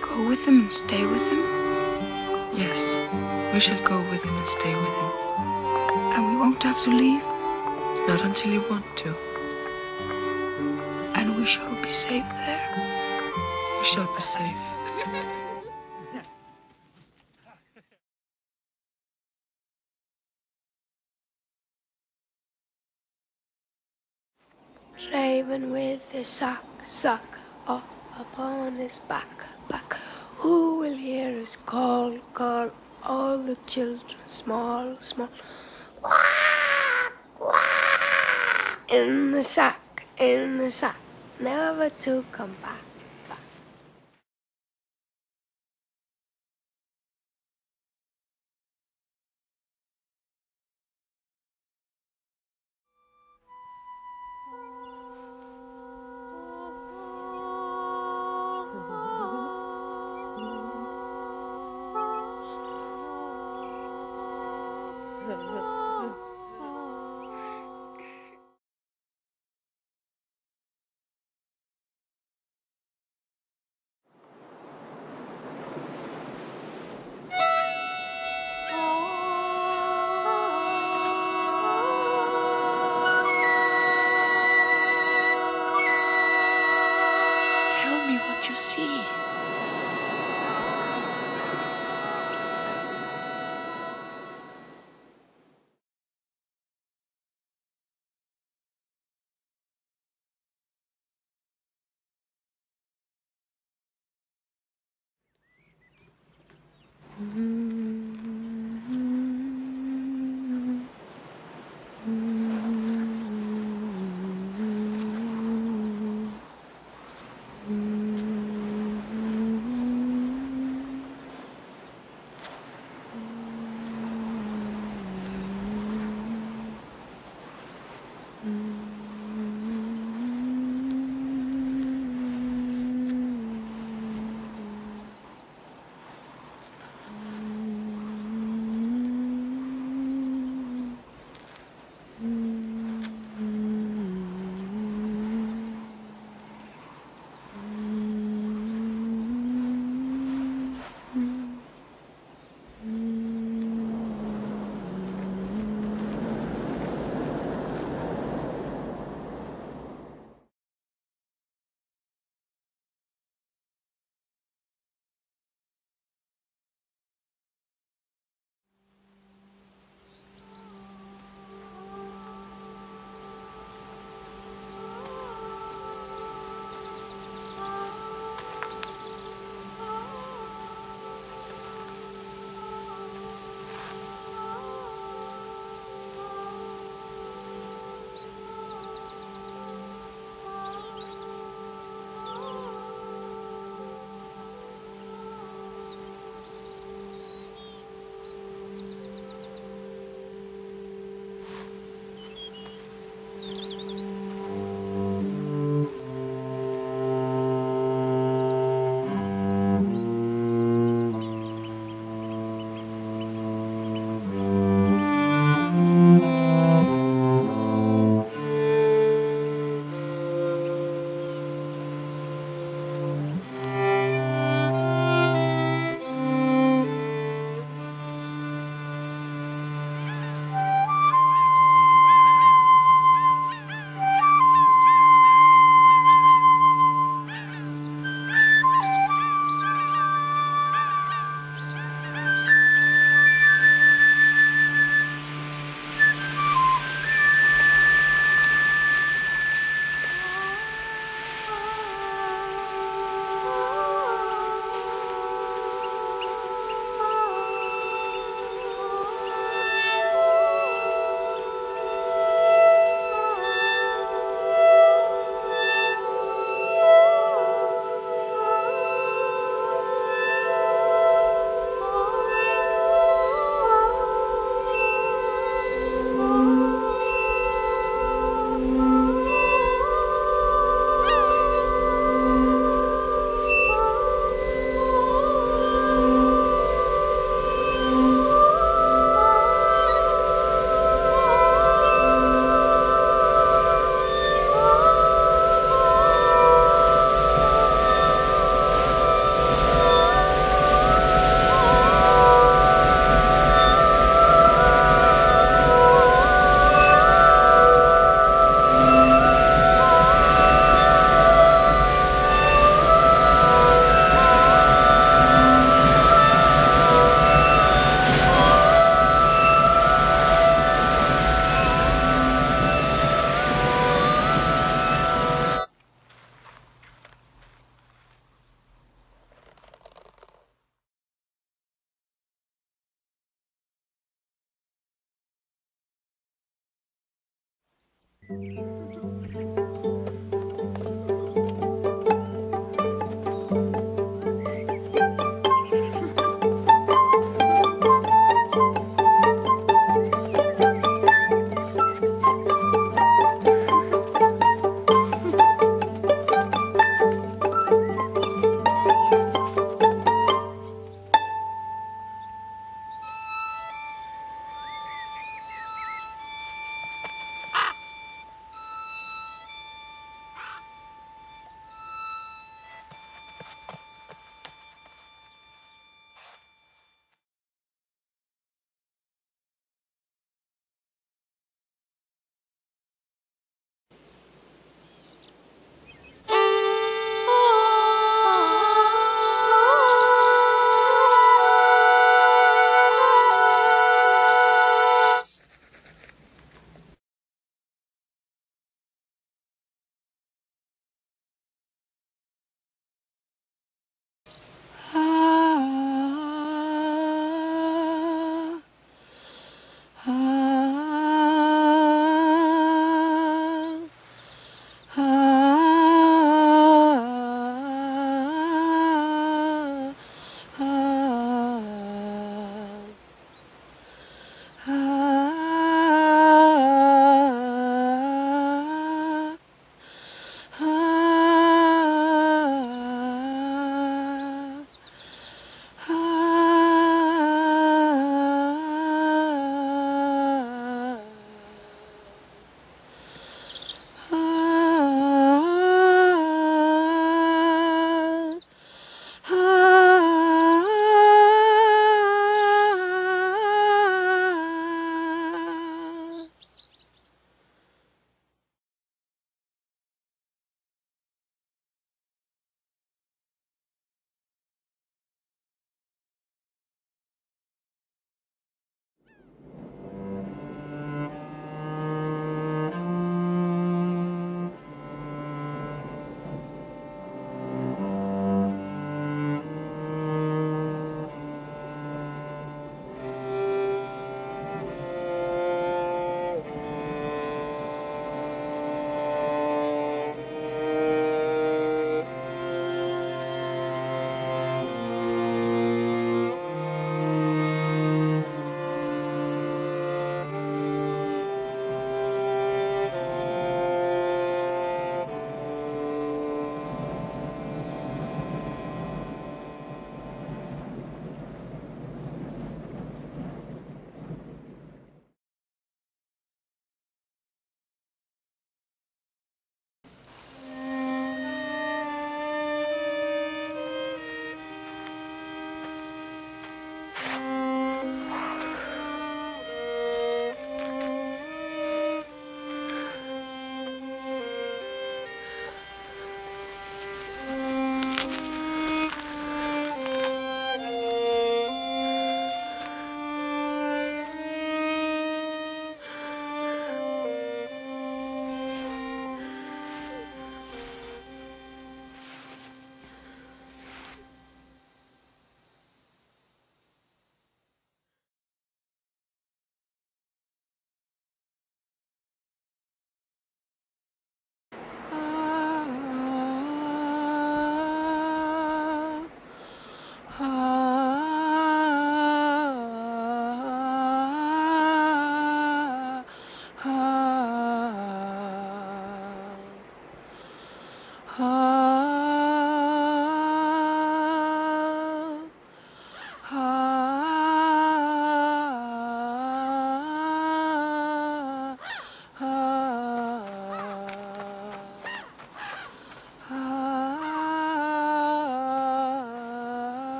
go with him and stay with him? yes. We shall go with him and stay with him. And we won't have to leave? Not until you want to. And we shall be safe there? We shall be safe. Raven with his sack, sack up upon his back, back. Who will hear his call, call? All the children, small, small. In the sack, in the sack, never to come back. 嗯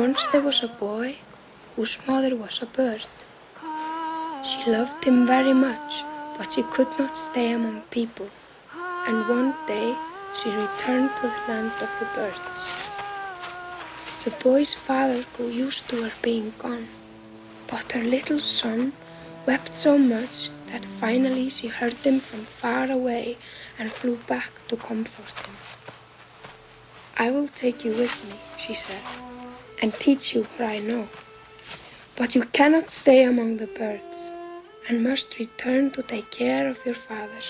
Once there was a boy whose mother was a bird. She loved him very much, but she could not stay among people. And one day she returned to the land of the birds. The boy's father grew used to her being gone, but her little son wept so much that finally she heard him from far away and flew back to comfort him. I will take you with me, she said, and teach you what I know. But you cannot stay among the birds and must return to take care of your father.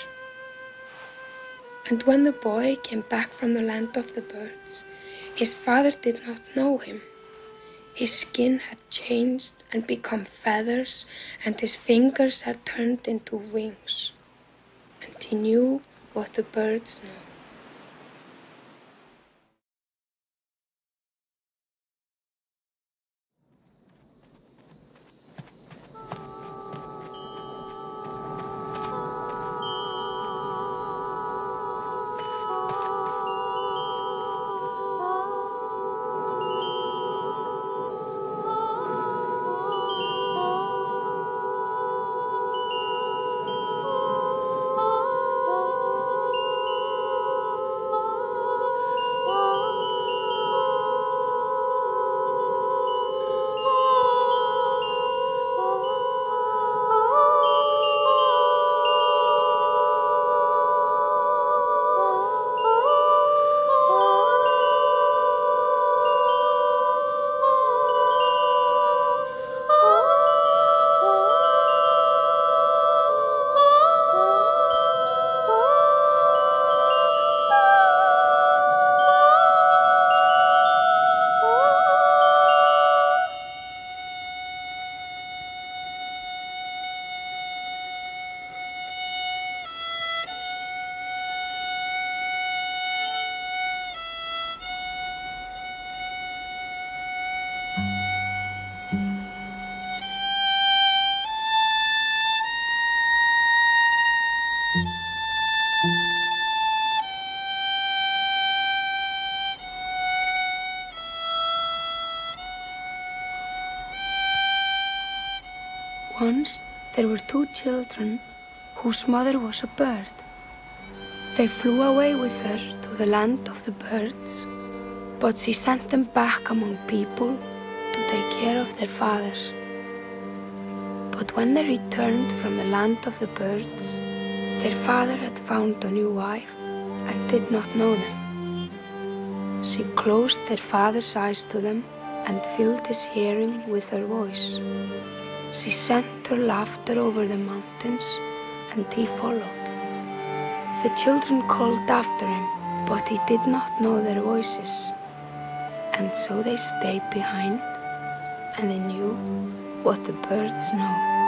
And when the boy came back from the land of the birds, his father did not know him. His skin had changed and become feathers, and his fingers had turned into wings. And he knew what the birds know. There were two children whose mother was a bird. They flew away with her to the land of the birds, but she sent them back among people to take care of their fathers. But when they returned from the land of the birds, their father had found a new wife and did not know them. She closed their father's eyes to them and filled his hearing with her voice. She sent her laughter over the mountains, and he followed. The children called after him, but he did not know their voices. And so they stayed behind, and they knew what the birds know.